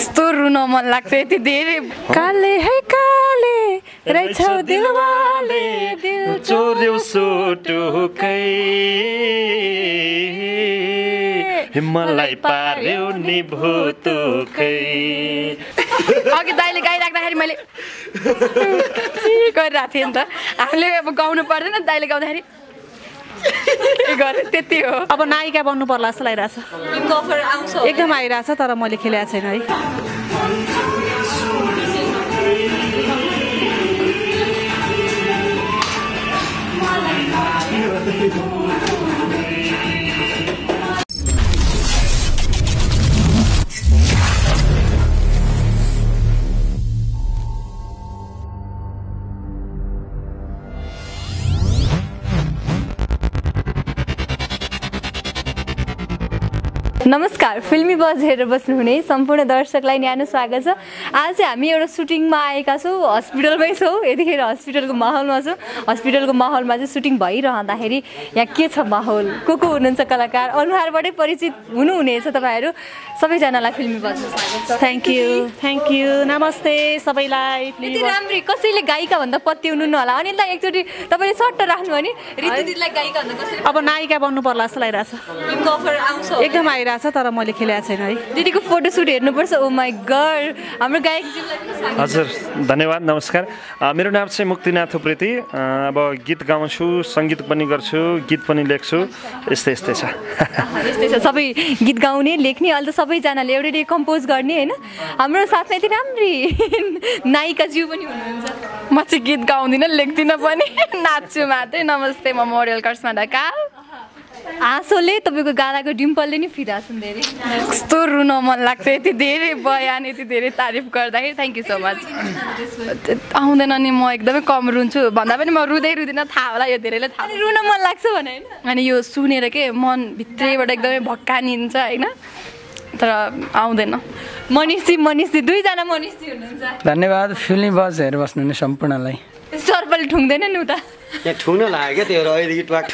कस्तो रुन मन लाग्छ यति धेरै काले है काले रहेछौ दिलवाले दिल चोर्यौ सोटुकै मलाई पार्यो नि भुतुकै अघि दाइले गाइराख्दाखेरि मैले गरिरहेको थिएँ नि त हामीले अब गाउनु पर्दैन दाइले गाउँदाखेरि गरेँ त्यति हो। अब नायिका बन्नु पर्ला जस्तो लागिरहेछ। एकदम आइरहेछ तर मैले खेलेको छैन है। नमस्कार फिल्मी बज हेरेर बस्नुहुने सम्पूर्ण दर्शकलाई न्यानो स्वागत छ। आज चाहिँ हामी एउटा सुटिङमा आएका छौँ हस्पिटलमै छौँ यतिखेर हस्पिटलको माहौलमा छौँ। हस्पिटलको माहौलमा चाहिँ सुटिङ भइरहँदाखेरि यहाँ के छ माहौल? को को हुनुहुन्छ कलाकार? अनुहारबाटै परिचित हुनुहुनेछ तपाईँहरू। सबैजनालाई फिल्मी छ। थ्याङ्क यू थ्याङ्क यू नमस्ते सबैलाई यति राम्री कसैले गायिका भन्दा पत्याउनु न होला। अनि त एकचोटि तपाईँले सट्ट राख्नु भने दिदीलाई गायिका भन्दा कसैले अब नायिका बन्नु पर्ला जस्तो लागिरहेछ। कभर आउँछ। एकदम आइरहेछ तर मैले खेलेको छैन है। दिदीको फोटो सुट हेर्नुपर्छ। ओ माई गड हाम्रो गायकजीलाई स्वागत हजुर धन्यवाद नमस्कार। मेरो नाम चाहिँ मुक्तिनाथ उप्रेती। अब गीत गाउँछु सङ्गीत पनि गर्छु गीत पनि लेख्छु। यस्तै यस्तै छ। यस्तै छ। सबै गीत गाउने लेख्ने अहिले त सबैजनाले एउटै एउटै कम्पोज गर्ने होइन? हाम्रो साथमा यति राम्री नायिकाज्यू पनि हुनुहुन्छ। म चाहिँ गीत गाउँदिनँ लेख्दिनँ पनि। नाच्छु मात्रै। नमस्ते म मोडेल कर्समा ढकाल। हाँसोले तपाईँको गानाको डिम्पलले नि फिरा छन् धेरै। कस्तो रुन मन लाग्छ यति धेरै बयान यति धेरै तारिफ गर्दाखेरि। थ्याङ्क यू सो मच आउँदैन नि म एकदमै कम रुन्छु। भन्दा पनि म रुँदै रुँदिनँ थाहा होला यो धेरैले थाहा अनि रुन मन लाग्छ भने होइन? अनि यो सुनेर के मन भित्रैबाट एकदमै भक्कानिन्छ होइन? तर आउँदैन। मनिषजी मनिषजी दुईजना मनिषजी हुनुहुन्छ। धन्यवाद फिल्मी बज हेरेर बस्नुहुने सम्पूर्णलाई। सर्पले ठुङ्दैन नि उता। यहाँ ठुङ्न लाग्यो क्या त्यो अहिलेदेखि ट्वाक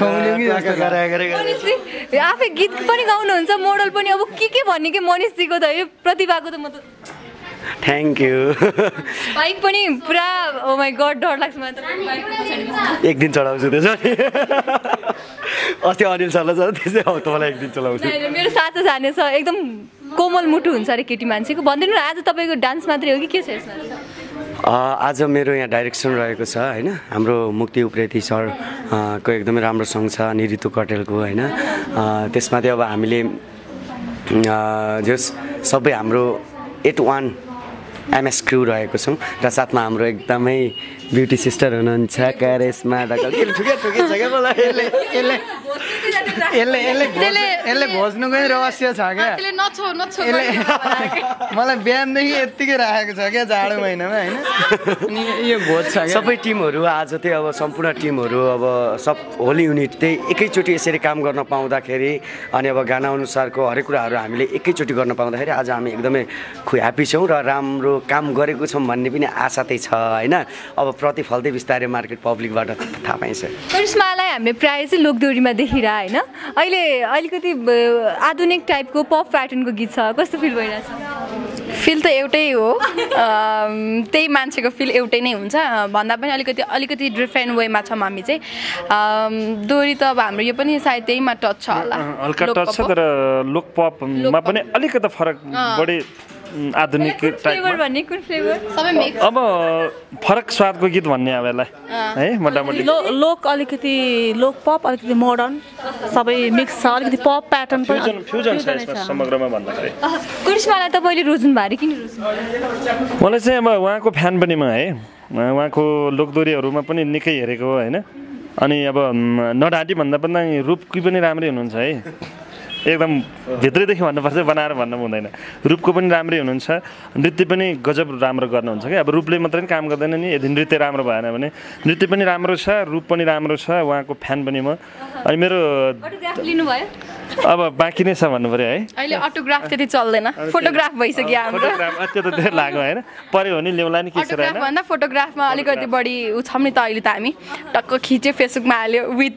आफै गीत पनि गाउनुहुन्छ मोडल पनि। अब के के भन्ने कि मनिषजीको त यो प्रतिभाको त म त थ्याङ्क यू बाइक पनि पुरा ओ माई गड डर लाग्छ मलाई। एक दिन चलाउँछु त्यसो अस्ति अनिल सरलाई छ त्यसै हौ तपाईँलाई एक दिन चलाउँछु मेरो साथो जाने छ एकदम कोमल मुटु हुन्छ अरे केटी मान्छेको। भनिदिनु न आज तपाईँको डान्स मात्रै हो कि के छ यसमा? आज मेरो यहाँ डाइरेक्सन रहेको छ होइन? हाम्रो मुक्ति उप्रेती सर को एकदमै राम्रो सङ्ग छ अनि ऋतु कटेलको होइन? त्यसमाथि अब हामीले जस सबै हाम्रो एट वान एमएस क्रु रहेको छौँ र साथमा हाम्रो एकदमै ब्युटी सिस्टर हुनुहुन्छ करेसमा यसले यसले घोज्नुकै रहस्य छ क्या मलाई बिहानदेखि यत्तिकै राखेको छ क्या जाडो महिनामा होइन अनि यो घोज छ सबै टिमहरू आज चाहिँ अब सम्पूर्ण टिमहरू अब सब होल युनिट त्यही एकैचोटि यसरी काम गर्न पाउँदाखेरि अनि अब गाना अनुसारको हरेक कुराहरू हामीले एकैचोटि गर्न पाउँदाखेरि आज हामी एकदमै खु ह्याप्पी छौँ र राम्रो काम गरेको छौँ भन्ने पनि आशा चाहिँ छ होइन? अब प्रतिफल चाहिँ बिस्तारै मार्केट पब्लिकबाट थाहा पाइन्छ। करिश्मालाई हामीले प्रायः चाहिँ लोकदोरीमा देखिरह होइन? अहिले अलिकति आधुनिक टाइपको पप प्याटर्नको गीत छ। कस्तो फिल भइरहेछ? फिल त एउटै हो। त्यही मान्छेको फिल एउटै नै हुन्छ। भन्दा पनि अलिकति अलिकति डिफ्रेन्ट वेमा छौँ हामी चाहिँ। दोहोरी त अब हाम्रो यो पनि सायद त्यहीमा टच छ होला। हल्का लोक टच छ। तर लोकपपमा पनि अलिकति फरक बढी आधुनिक कुन फ्लेभर टाइपमा भन्ने कुन फ्लेभर सबै मिक्स अब फरक स्वादको गीत भन्ने अब यसलाई। है मोटामोटी। लोक अलिकति लोक पप अलिकति मोडर्न सबै मिक्स छ अलिकति पप प्याटर्न पनि। फ्युजन फ्युजन छ फ्युजनै यसमा समग्रमा भन्दाखेरि। करिश्मालाई तपाईँले रोज्नु भयो अरे किन मलाई चाहिँ अब उहाँको फ्यान पनि म है। उहाँको लोकदोरीहरूमा पनि निकै हेरेको हो होइन। अनि अब म, नढाँटी भन्दा पनि रूपकी पनि राम्रै हुनुहुन्छ है। एकदम भित्रैदेखि भन्नुपर्छ बनाएर भन्नु हुँदैन। रूपको पनि राम्रै हुनुहुन्छ। नृत्य पनि गजब राम्रो गर्नुहुन्छ क्या। अब रूपले मात्रै काम गर्दैन नि। यदि नृत्य राम्रो भएन भने नृत्य पनि राम्रो छ रूप पनि राम्रो छ। उहाँको फ्यान पनि म। अनि मेरो अब बाँकी नै छ भन्नु पऱ्यो है? अहिले अटोग्राफ त्यति चल्दैन। फोटोग्राफ भइसक्यो हाम्रो। फोटोग्राफ अत्य त धेरै लाग्यो होइन? पऱ्यो भने ल्याउला नि भन्दा फोटोग्राफमा अलिकति बढी छौँ नि त अहिले त हामी। टक्क खिच्यो फेसबुकमा हाल्यो विथ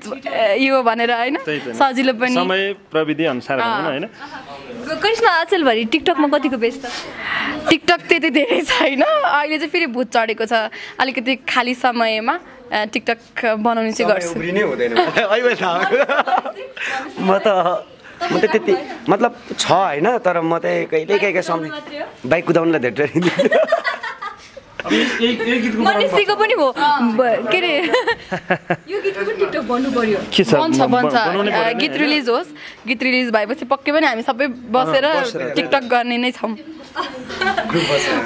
यो भनेर होइन। सजिलो पनि। समय प्रविधि अनुसार होइन? करिश्मा अचेलभरि टिकटकमा कतिको व्यस्त? टिकटक त्यति धेरै छैन। अहिले चाहिँ फेरि भूत चढेको छ। अलिकति खाली समयमा। टिकटक बनाउने चाहिँ गर्छु। म त म त त्यति मतलब छ होइन तर म चाहिँ कहिले कहिले समय बाइक कुदाउनुलाई धेरै पनि हो। के अरे? के छ? गीत? रिलिज होस्। गीत रिलिज भएपछि पक्कै पनि हामी सबै बसेर टिकटक गर्ने नै छौँ।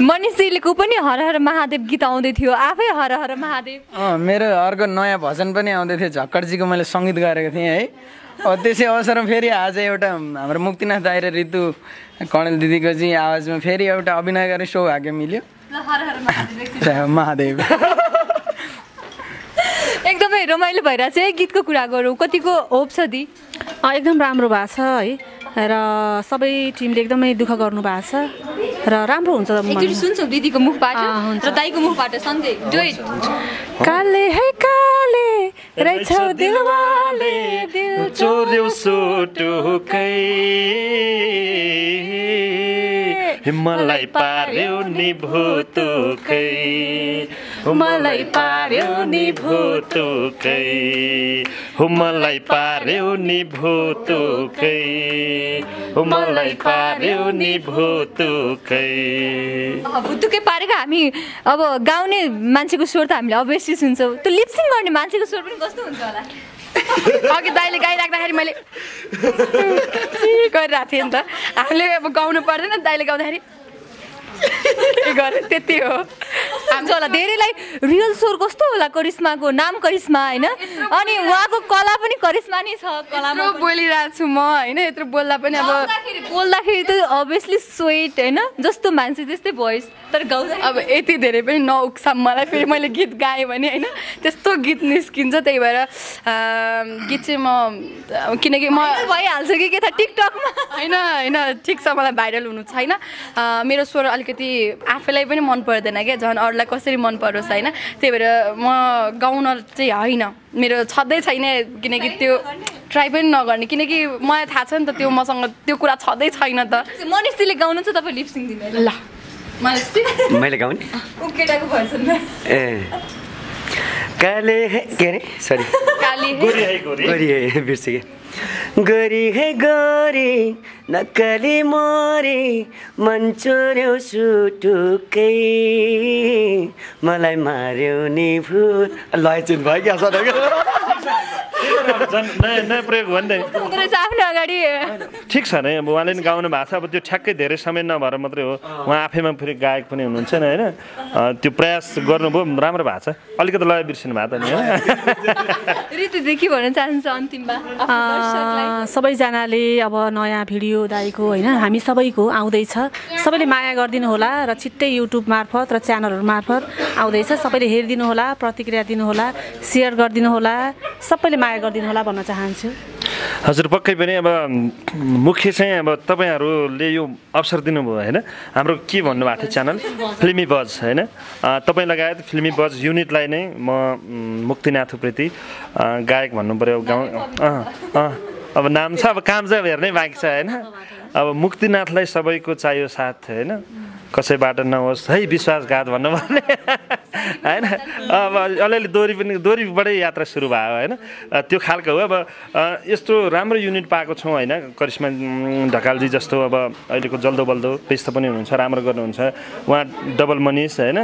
मनिषीको पनि हर हर महादेव गीत आउँदै थियो। आफै हर हर महादेव। अँ मेरो अर्को नयाँ भजन पनि आउँदै थियो। झक्करजीको मैले सङ्गीत गरेको थिएँ है। अब त्यसै अवसरमा फेरि आज एउटा हाम्रो मुक्तिनाथ दाइ र ऋतु कणेल दिदीको चाहिँ आवाजमा फेरि एउटा अभिनय गर्ने सौभाग्य मिल्यो। महादेव। एकदमै रमाइलो भइरहेको छ है गीतको कुरा गरौँ कतिको होप छ दि? एकदम राम्रो भएको छ है। र सबै टिमले एकदमै दुःख गर्नु भएको छ। र राम्रो हुन्छ सुन्छौँ दिदीको मुखबाट। र दाईको मुखबाट डुएट काले है काले रहेछौ दिलवाले दिल चोर्यौ सोटुकै मलाई पार्यो नि भुतुकै। मलाई पार्यो नि भुतुकै। हो मलाई पार्यो नि भुतुकै। हो मलाई पार्यो नि भुतुकै। भुत्तुकै पारेको हामी अब गाउने मान्छेको स्वर त हामीले अभियसली सुन्छौँ। त्यो लिप्सिङ गर्ने मान्छेको स्वर पनि कस्तो हुन्छ होला? अघि दाइले गाइराख्दाखेरि मैले गरिरहेको थिएँ नि त? हामीले अब गाउनु पर्दैन दाइले गाउँदाखेरि। गरे त्यति हो। हुन्छ होला धेरैलाई रियल स्वर कस्तो होला करिश्माको नाम करिश्मा होइन? अनि उहाँको कला पनि करिश्मा नै छ कलामा बोलिरहेको छु म होइन? यत्रो बोल्दा पनि अब बोल्दाखेरि त अभियसली स्वेट होइन? जस्तो मान्छे त्यस्तै भोइस तर गाउँदा अब यति धेरै पनि नउक्सा मलाई फेरि मैले गीत गाएँ भने होइन त्यस्तो गीत निस्किन्छ त्यही भएर गीत चाहिँ म किनकि म भइहाल्छ कि के थाहा टिकटकमा? होइन होइन ठिक छ मलाई भाइरल हुनु छैन। मेरो स्वर अलिकति आफैलाई पनि मन पर्दैन क्या झन् अरूलाई कसरी मन परोस् होइन। त्यही भएर म गाउन चाहिँ होइन। मेरो छँदै छैन किनकि त्यो ट्राई पनि नगर्ने। किनकि मलाई थाहा छ नि त त्यो मसँग त्यो कुरा छँदै छैन त। मनिषजीले गाउनु चाहिँ तपाईँ लिप्सिङ दिनु ल। मैले गाउने ए काले हे के अरे सरी काली गोरी है गोरी गोरी है बिर्सेँ गोरी है गोरी नक्कली मोरी मन चोर्यो सुटुकै मलाई मार्यो नि भूत ल एकछिन भयो क्या सर नयाँ नयाँ प्रयोग हो नि त। आफ्नो अगाडि। ठिक छ नि अब उहाँले नि गाउनु भएको छ। अब त्यो ठ्याक्कै धेरै समय नभएर मात्रै हो। उहाँ आफैमा फेरि गायक पनि हुनुहुन्छ नि होइन? त्यो प्रयास गर्नुभयो राम्रो भएको छ। अलिकति लय बिर्सिनु भएको त नि होइन? के भन्न चाहन्छ अन्तिममा आफ्नो दर्शकलाई? अँ, सबैजनाले अब नयाँ भिडियो दाइको होइन? हामी सबैको आउँदैछ। सबैले माया गरिदिनु होला र छिट्टै युट्युब मार्फत र च्यानलहरू मार्फत आउँदैछ। सबैले हेरिदिनु होला प्रतिक्रिया दिनुहोला सेयर गरिदिनु होला। सबैले माया गरिदिनु होला भन्न चाहन्छु। हजुर पक्कै पनि अब मुख्य चाहिँ अब तपाईँहरूले यो अवसर दिनुभयो होइन? हाम्रो के भन्नुभएको थियो च्यानल? फिल्मी बज होइन? अँ, तपाईँ लगायत फिल्मी बज युनिटलाई नै म मुक्तिनाथ उप्रेती अँ, गायक भन्नु पऱ्यो गाउँ अँ अँ अब नाम छ अब काम चाहिँ अब हेर्नै बाँकी छ होइन? अब मुक्तिनाथलाई सबैको चाहियो साथ होइन? कसैबाट नहोस्। है विश्वासघात भन्नु पर्ने होइन? अब अलिअलि दोहोरी पनि दोहोरीबाटै यात्रा सुरु भयो होइन? त्यो खालको हो। अब यस्तो राम्रो युनिट पाएको छौँ होइन? करिश्मा ढकालजी जस्तो अब अहिलेको जल्दो बल्दो व्यस्त पनि हुनुहुन्छ राम्रो गर्नुहुन्छ। उहाँ डबल मनिष होइन?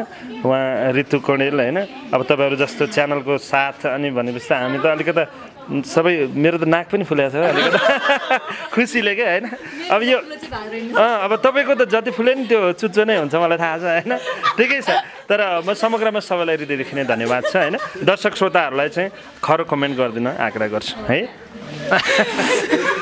उहाँ ऋतु कणेल होइन? अब तपाईँहरू जस्तो च्यानलको साथ अनि भनेपछि त हामी त अलिकति सबै मेरो त नाक पनि फुलेको छ अलिकति। खुसीले क्या होइन? अब यो अँ अब तपाईँको त जति फुले नि त्यो चुच्चो नै हुन्छ मलाई थाहा छ होइन? ठिकै छ। तर म समग्रमा सबैलाई हृदयदेखि नै धन्यवाद छ होइन? दर्शक श्रोताहरूलाई चाहिँ खरो कमेन्ट गरिदिन आग्रह गर्छु है?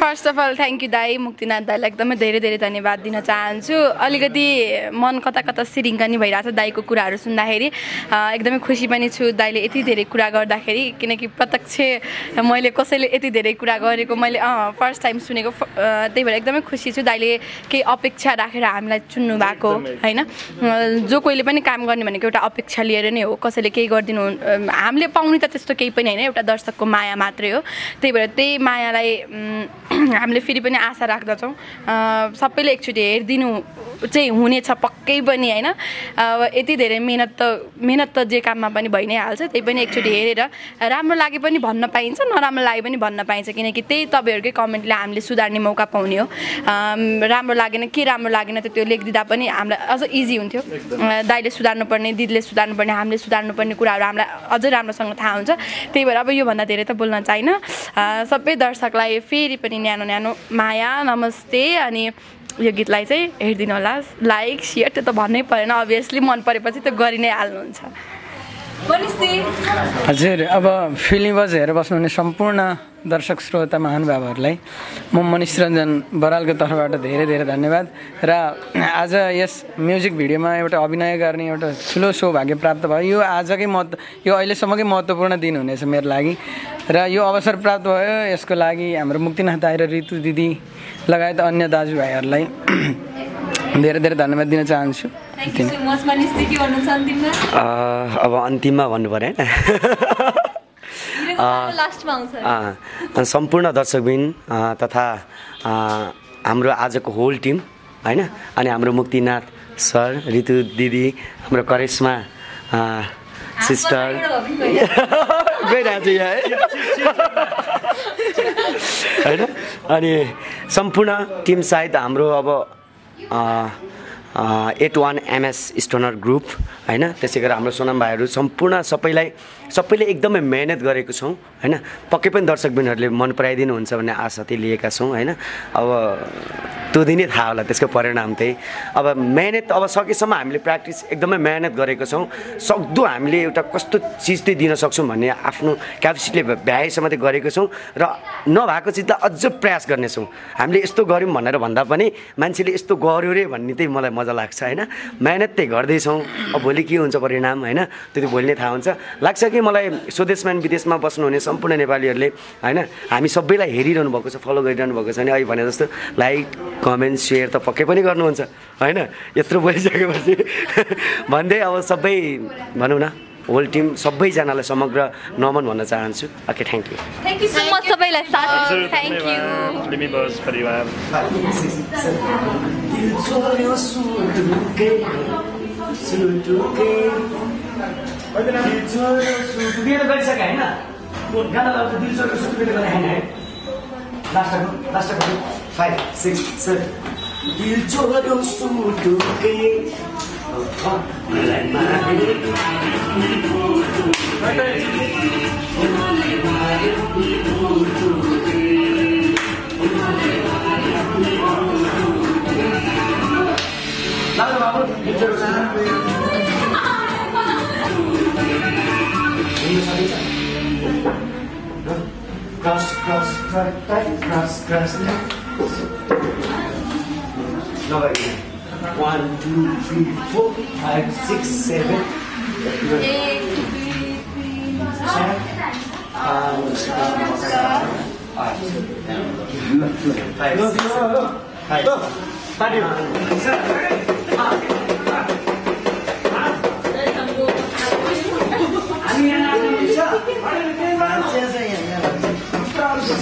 First of all thank you दाई मुक्तिनाथ दाईलाई एकदमै धेरै धेरै धन्यवाद दिन चाहन्छु। अलिकति मन कता कता सिरिङ्का नि भइरहेको छ दाईको कुराहरू सुन्दाखेरि। एकदमै खुसी पनि छु दाईले यति धेरै कुरा गर्दाखेरि किनकि प्रत्यक्ष मैले कसैले यति धेरै कुरा गरेको मैले फर्स्ट टाइम सुनेको त्यही भएर एकदमै खुसी छु दाईले केही अपेक्षा राखेर हामीलाई चुन्नु भएको होइन? जो कोहीले पनि काम गर्ने भनेको एउटा अपेक्षा लिएर नै हो कसैले केही गरिदिनु हामीले पाउने त त्यस्तो केही पनि होइन एउटा दर्शकको माया मात्रै हो। त्यही भएर त्यही मायालाई हामीले फेरि पनि आशा राख्दछौँ। सबैले एकचोटि हेरिदिनु चाहिँ हुनेछ पक्कै पनि होइन? अब यति धेरै मिहिनेत त मिहिनेत त जे काममा पनि भइ नै हाल्छ त्यही पनि एकचोटि हेरेर राम्रो लागे पनि भन्न पाइन्छ नराम्रो लागे पनि भन्न पाइन्छ। किनकि त्यही तपाईँहरूकै कमेन्टले हामीले सुधार्ने मौका पाउने हो। राम्रो लागेन के राम्रो लागेन त त्यो लेखिदिँदा पनि हामीलाई अझ इजी हुन्थ्यो। दाइले सुधार्नुपर्ने दिदीले सुधार्नुपर्ने हामीले सुधार्नुपर्ने कुराहरू हामीलाई अझै राम्रोसँग थाहा हुन्छ। त्यही भएर अब योभन्दा धेरै त बोल्न चाहिनँ अ, सबै दर्शकलाई फेरि पनि न्यानो न्यानो माया नमस्ते अनि यो गीतलाई चाहिँ हेरिदिनु होला। लाइक सेयर त्यो त भन्नै परेन अभियसली मन परेपछि त्यो गरि नै हाल्नुहुन्छ। हजुर अब फिल्म बज हेरेर बस्नुहुने सम्पूर्ण दर्शक श्रोता महानुभावहरूलाई म मनिष रञ्जन बरालको तर्फबाट धेरै धेरै धन्यवाद र आज यस म्युजिक भिडियोमा एउटा अभिनय गर्ने एउटा ठुलो सौभाग्य प्राप्त भयो। यो आजकै महत्व यो अहिलेसम्मकै महत्त्वपूर्ण दिन हुनेछ मेरो लागि र यो अवसर प्राप्त भयो यसको लागि हाम्रो मुक्तिनाथ दाई र ऋतु दिदी लगायत अन्य दाजुभाइहरूलाई। धेरै धेरै धन्यवाद दिन चाहन्छु। Thank you so much Manishji के भन्नुहुन्छ अन्तिममा? अँ, अब अन्तिममा भन्नु पऱ्यो होइन। लास्टमा आउँछ। अँ, सम्पूर्ण दर्शकबिन तथा अँ, हाम्रो आजको होल टिम होइन? अनि हाम्रो मुक्तिनाथ सर ऋतु दिदी हाम्रो करेसमा अँ, सिस्टर। गइरहेको छु यहाँ है? होइन? अनि सम्पूर्ण टिम सहित हाम्रो अब eight one MS Stoner group होइन? त्यसै गरी हाम्रो सोनाम भाइहरू सम्पूर्ण सबैलाई सबैले एकदमै मेहनत गरेको छौँ होइन? पक्कै पनि दर्शकबिनहरूले मन पराइदिनु हुन्छ भन्ने आशा चाहिँ लिएका छौँ होइन? अब त्यो दिनै थाहा होला त्यसको परिणाम चाहिँ अब मेहनत अब सकेसम्म हामीले प्र्याक्टिस एकदमै मेहनत गरेको छौँ। सक्दो हामीले एउटा कस्तो चिज चाहिँ दिन सक्छौँ भन्ने आफ्नो क्यापेसिटीले भ्याएसम्म चाहिँ गरेको छौँ र नभएको चिजलाई अझ प्रयास गर्नेछौँ। हामीले यस्तो गऱ्यौँ भनेर भन्दा पनि मान्छेले यस्तो गर्यो रे भन्ने चाहिँ मलाई मजा लाग्छ होइन? मेहनत चाहिँ गर्दैछौँ। अब भोलि के हुन्छ परिणाम होइन? त्यो भोलि नै थाहा हुन्छ। लाग्छ कि मलाई स्वदेशमा विदेशमा बस्नुहुने सम्पूर्ण नेपालीहरूले होइन? हामी सबैलाई हेरिरहनु भएको छ फलो गरिरहनु भएको छ भने अहिले भने जस्तो लाइक कमेन्ट सेयर त पक्कै पनि गर्नुहुन्छ होइन यत्रो बोलिसकेपछि भन्दै अब सबै भनौँ न होल टिम सबैजनालाई समग्र नमन भन्न चाहन्छु okay thank you thank you so much सबैलाई साथ थ्याङ्क यू फिल्मी बस परिवार दिल Last time, last time, five, Thank you. cross, cross, tight, cross, cross, tight. Now again. One, two, three, four, five, six, seven, eight, seven, um, eight, five, no, six, no, no. five, no. Start it. I'm here. I'm here.